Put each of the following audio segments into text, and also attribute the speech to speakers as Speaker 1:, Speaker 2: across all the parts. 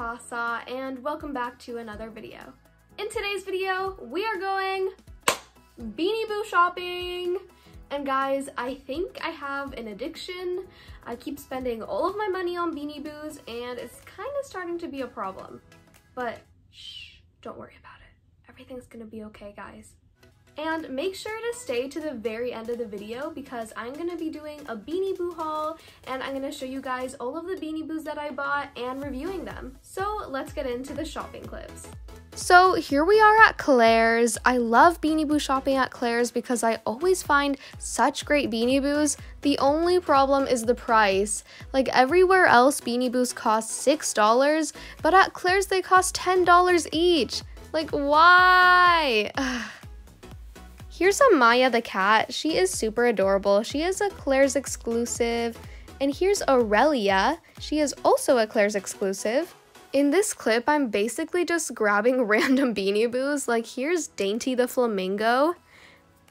Speaker 1: And welcome back to another video. In today's video, we are going Beanie Boo shopping. And guys, I think I have an addiction. I keep spending all of my money on Beanie Boos and it's kind of starting to be a problem. But shh, don't worry about it. Everything's gonna be okay, guys. And make sure to stay to the very end of the video because I'm going to be doing a Beanie Boo haul and I'm going to show you guys all of the Beanie Boos that I bought and reviewing them. So let's get into the shopping clips. So here we are at Claire's. I love Beanie Boo shopping at Claire's because I always find such great Beanie Boos. The only problem is the price. Like everywhere else, Beanie Boos cost $6, but at Claire's they cost $10 each. Like why? Here's Maya the cat. She is super adorable. She is a Claire's exclusive. And here's Aurelia. She is also a Claire's exclusive. In this clip, I'm basically just grabbing random Beanie Boos. Like here's Dainty the Flamingo.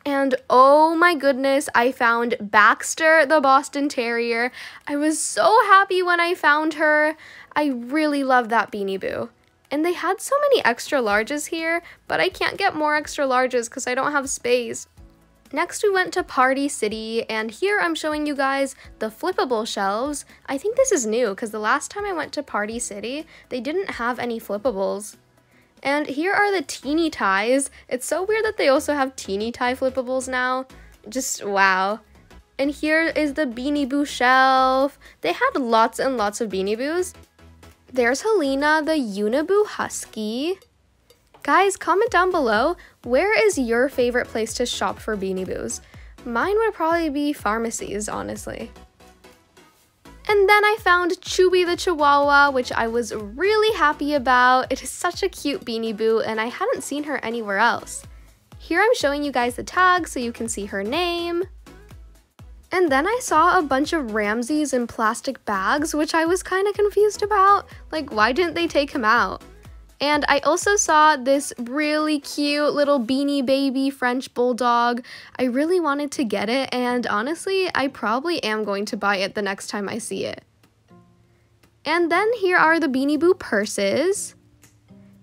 Speaker 1: And oh my goodness, I found Baxter the Boston Terrier. I was so happy when I found her. I really love that Beanie Boo. And they had so many extra larges here, but I can't get more extra larges because I don't have space. Next we went to Party City, and here I'm showing you guys the flippable shelves. I think this is new because the last time I went to Party City, they didn't have any flippables. And here are the teeny Tys. It's so weird that they also have teeny Ty flippables now. Just wow. And here is the Beanie Boo shelf. They had lots and lots of Beanie Boos. There's Helena, the Uniboo Husky. Guys, comment down below, where is your favorite place to shop for Beanie Boos? Mine would probably be pharmacies, honestly. And then I found Chewy the Chihuahua, which I was really happy about. It is such a cute Beanie Boo, and I hadn't seen her anywhere else. Here I'm showing you guys the tag so you can see her name. And then I saw a bunch of Ramseys in plastic bags, which I was kind of confused about. Like, why didn't they take him out? And I also saw this really cute little beanie baby French bulldog. I really wanted to get it, and honestly, I probably am going to buy it the next time I see it. And then here are the Beanie Boo purses.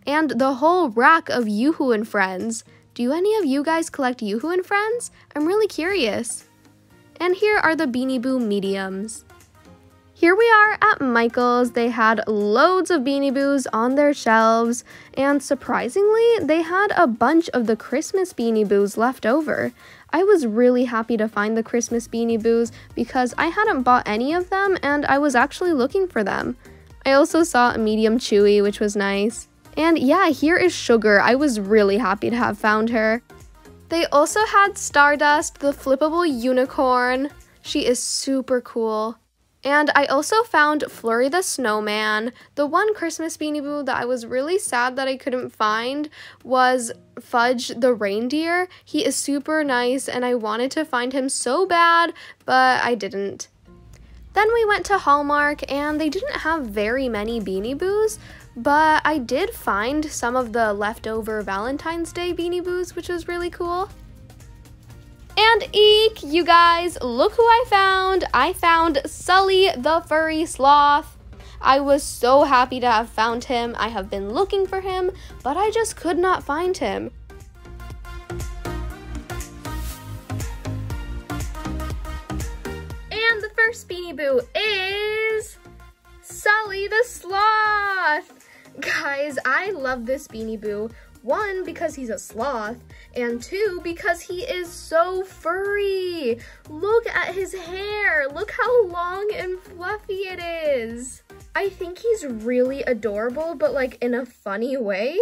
Speaker 1: And the whole rack of Yoo-Hoo and Friends. Do any of you guys collect Yoo-Hoo and Friends? I'm really curious. And here are the Beanie Boo mediums. Here we are at Michael's. They had loads of Beanie Boos on their shelves, and surprisingly, they had a bunch of the Christmas Beanie Boos left over. I was really happy to find the Christmas Beanie Boos because I hadn't bought any of them and I was actually looking for them. I also saw a medium chewy, which was nice. And yeah, here is Sugar. I was really happy to have found her. They also had Stardust, the flippable unicorn. She is super cool. And I also found Flurry the Snowman. The one Christmas Beanie Boo that I was really sad that I couldn't find was Fudge the Reindeer. He is super nice and I wanted to find him so bad, but I didn't. Then we went to Hallmark and they didn't have very many Beanie Boos, but I did find some of the leftover Valentine's Day Beanie Boos, which was really cool. And eek, you guys, look who I found. I found Sully the Furry Sloth. I was so happy to have found him. I have been looking for him, but I just could not find him. And the first Beanie Boo is Sully the Sloth. Guys, I love this Beanie Boo. One, because he's a sloth, and two, because he is so furry. Look at his hair. Look how long and fluffy it is. I think he's really adorable, but like in a funny way.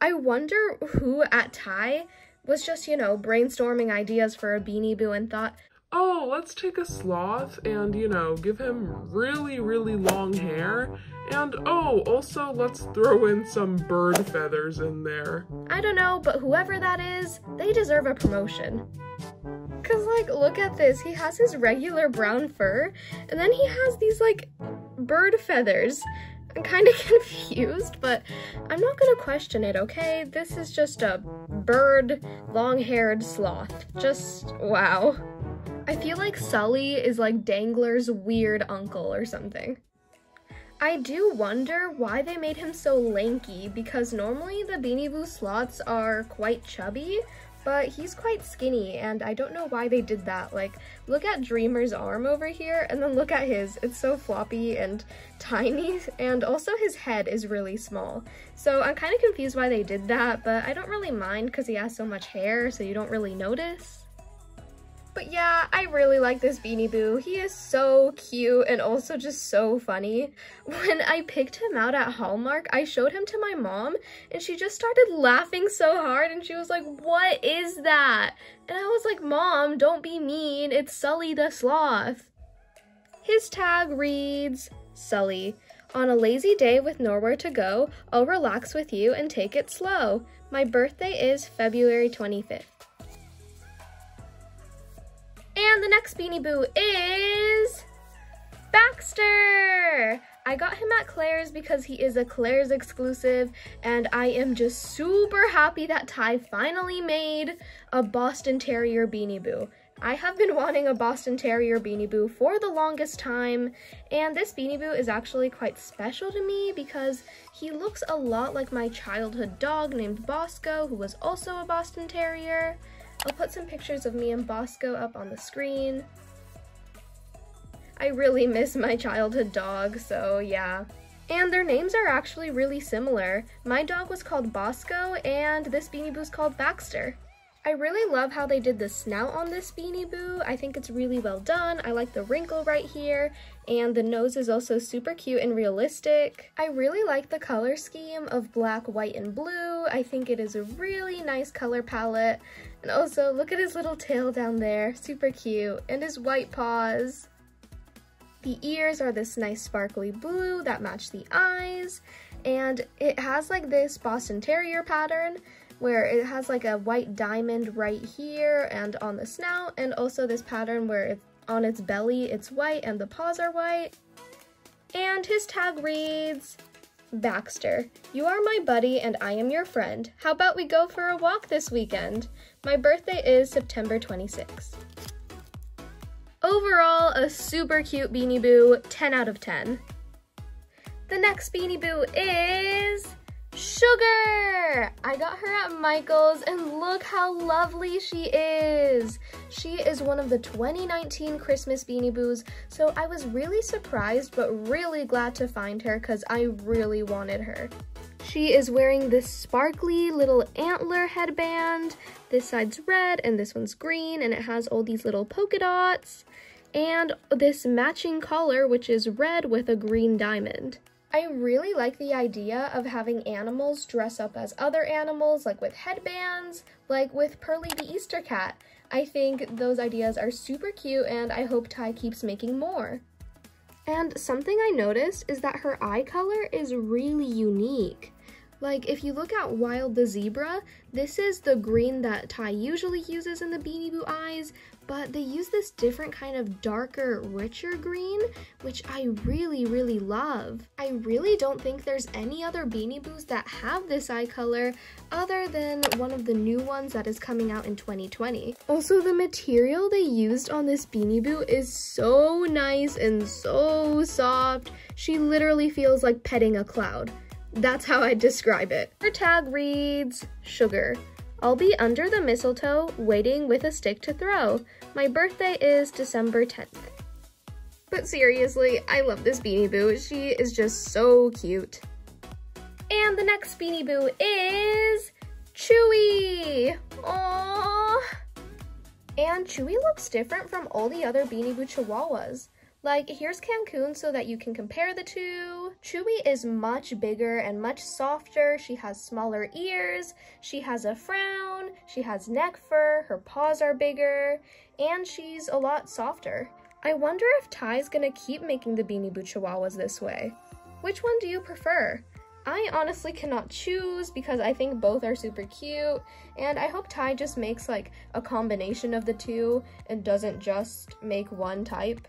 Speaker 1: I wonder who at Ty was just, you know, brainstorming ideas for a Beanie Boo and thought,
Speaker 2: oh, let's take a sloth and, you know, give him really, really long hair. And, oh, also let's throw in some bird feathers in there.
Speaker 1: I don't know, but whoever that is, they deserve a promotion. Cause like, look at this, he has his regular brown fur, and then he has these like bird feathers. I'm kind of confused, but I'm not gonna question it, okay? This is just a bird, long-haired sloth. Just, wow. I feel like Sully is like Dangler's weird uncle or something. I do wonder why they made him so lanky because normally the Beanie Boo slots are quite chubby, but he's quite skinny and I don't know why they did that. Like, look at Dreamer's arm over here and then look at his. It's so floppy and tiny and also his head is really small. So I'm kind of confused why they did that, but I don't really mind because he has so much hair so you don't really notice. But yeah, I really like this Beanie Boo. He is so cute and also just so funny. When I picked him out at Hallmark, I showed him to my mom and she just started laughing so hard and she was like, what is that? And I was like, mom, don't be mean. It's Sully the Sloth. His tag reads, Sully, on a lazy day with nowhere to go, I'll relax with you and take it slow. My birthday is February 25th. Beanie Boo is Baxter! I got him at Claire's because he is a Claire's exclusive and I am just super happy that Ty finally made a Boston Terrier Beanie Boo. I have been wanting a Boston Terrier Beanie Boo for the longest time, and this Beanie Boo is actually quite special to me because he looks a lot like my childhood dog named Bosco, who was also a Boston Terrier. I'll put some pictures of me and Bosco up on the screen. I really miss my childhood dog, so yeah. And their names are actually really similar. My dog was called Bosco, and this Beanie Boo's called Baxter. I really love how they did the snout on this Beanie Boo. I think it's really well done. I like the wrinkle right here, and the nose is also super cute and realistic. I really like the color scheme of black, white, and blue. I think it is a really nice color palette. And also, look at his little tail down there, super cute, and his white paws. The ears are this nice sparkly blue that match the eyes, and it has like this Boston Terrier pattern where it has like a white diamond right here and on the snout, and also this pattern where it's on its belly it's white and the paws are white. And his tag reads, Baxter, you are my buddy and I am your friend. How about we go for a walk this weekend? My birthday is September 26th. Overall, a super cute Beanie Boo, 10 out of 10. The next Beanie Boo is Sugar! I got her at Michael's and look how lovely she is. She is one of the 2019 Christmas Beanie Boos, so I was really surprised but really glad to find her because I really wanted her. She is wearing this sparkly little antler headband. This side's red and this one's green and it has all these little polka dots. And this matching collar which is red with a green diamond. I really like the idea of having animals dress up as other animals, like with headbands, like with Pearly the Easter Cat. I think those ideas are super cute and I hope Ty keeps making more. And something I noticed is that her eye color is really unique. Like, if you look at Wild the Zebra, this is the green that Ty usually uses in the Beanie Boo eyes, but they use this different kind of darker, richer green, which I really, really love. I really don't think there's any other Beanie Boos that have this eye color other than one of the new ones that is coming out in 2020. Also, the material they used on this Beanie Boo is so nice and so soft. She literally feels like petting a cloud. That's how I describe it. Her tag reads, Sugar. I'll be under the mistletoe, waiting with a stick to throw. My birthday is December 10th. But seriously, I love this Beanie Boo. She is just so cute. And the next Beanie Boo is Chewy. Aww. And Chewy looks different from all the other Beanie Boo Chihuahuas. Like, here's Cancun so that you can compare the two. Chewy is much bigger and much softer. She has smaller ears, she has a frown, she has neck fur, her paws are bigger, and she's a lot softer. I wonder if Ty's gonna keep making the Beanie Boo Chihuahuas this way. Which one do you prefer? I honestly cannot choose because I think both are super cute and I hope Ty just makes like a combination of the two and doesn't just make one type.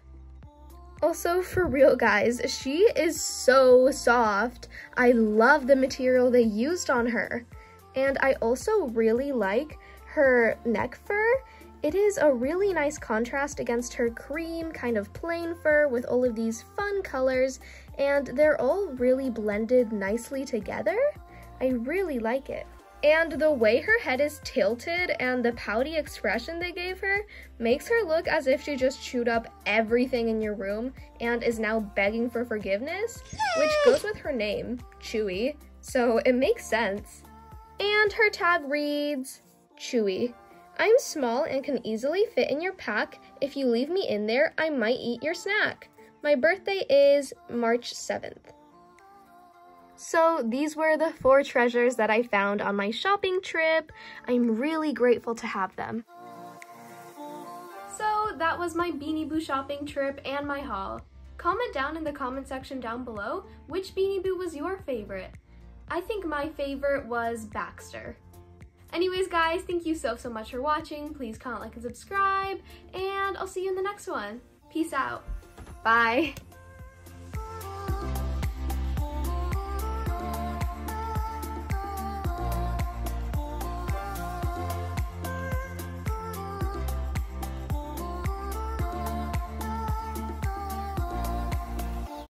Speaker 1: Also, for real guys, she is so soft. I love the material they used on her. And I also really like her neck fur. It is a really nice contrast against her cream, kind of plain fur with all of these fun colors, and they're all really blended nicely together. I really like it. And the way her head is tilted and the pouty expression they gave her makes her look as if she just chewed up everything in your room and is now begging for forgiveness, which goes with her name, Chewy, so it makes sense. And her tag reads, Chewy, I'm small and can easily fit in your pack. If you leave me in there, I might eat your snack. My birthday is March 7th. So these were the four treasures that I found on my shopping trip. I'm really grateful to have them. So that was my Beanie Boo shopping trip and my haul. Comment down in the comment section down below which Beanie Boo was your favorite. I think my favorite was Baxter. Anyways guys, thank you so so much for watching. Please comment, like, and subscribe, and I'll see you in the next one. Peace out. Bye.